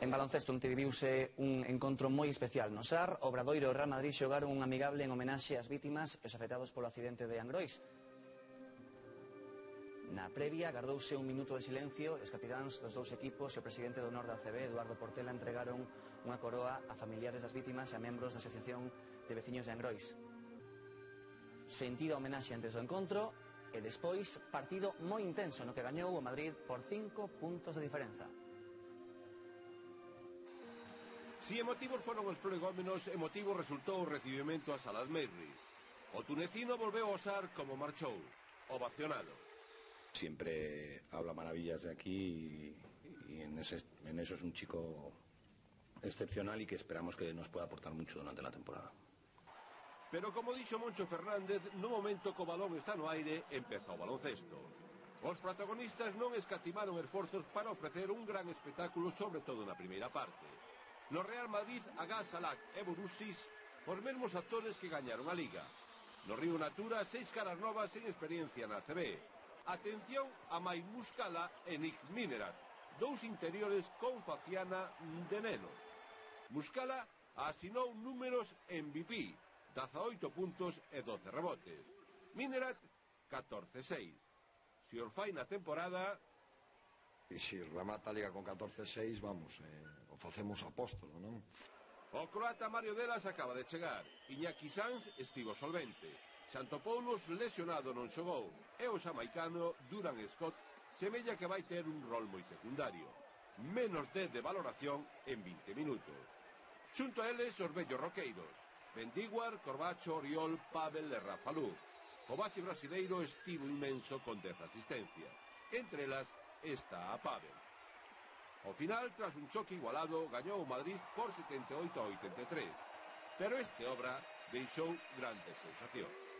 En baloncesto onte viviuse un encontro moi especial no SAR. Obradoiro e Real Madrid xogaron un amigable en homenaxe ás vítimas e os afectados polo accidente de Angrois. Na previa gardouse un minuto de silencio e os capitáns dos dous equipos e o presidente do honor da CB, Eduardo Portela, entregaron unha coroa a familiares das vítimas e a membros da Asociación de Veciños de Angrois. Sentida homenaxe antes do encontro e despois partido moi intenso no que gañou o Madrid por cinco puntos de diferenza. Si emotivos foron os prolegómenos, emotivo resultou o recibimento a Salad Meirri. O tunecino volveu a osar como marchou, ovacionado. Siempre habla maravillas de aquí y, y en, ese, en eso es un chico excepcional y que esperamos que nos pueda aportar mucho durante la temporada. Pero como dixo Moncho Fernández, no momento co balón está no aire, empeza o baloncesto. Os protagonistas non escatimaron esforzos para ofrecer un gran espectáculo, sobre todo na primeira parte no Real Madrid agás Alac e Borussis os mesmos actores que gañaron a Liga. No Río Natura, seis caras novas sen experiencia na CB. Atención a Mai Muscala e Nick Minerat, dous interiores con faciana de neno. Muscala asinou números MVP, 18 puntos e 12 rebotes. Minerat, 14-6. Se os fai na temporada, E se remata a Liga con 14-6, vamos, eh, o facemos apóstolo, non? O croata Mario Delas acaba de chegar. Iñaki Sanz estivo solvente. Santopoulos lesionado non xogou. E o xamaicano Duran Scott semella que vai ter un rol moi secundario. Menos 10 de valoración en 20 minutos. Xunto a eles os bellos roqueiros. Bendiguar, Corbacho, Oriol, Pavel e Rafa Luz. O base brasileiro estivo inmenso con 10 asistencias. Entre elas, está a Pavel. Ao final, tras un choque igualado, gañou o Madrid por 78 a 83. Pero este obra deixou grandes sensacións.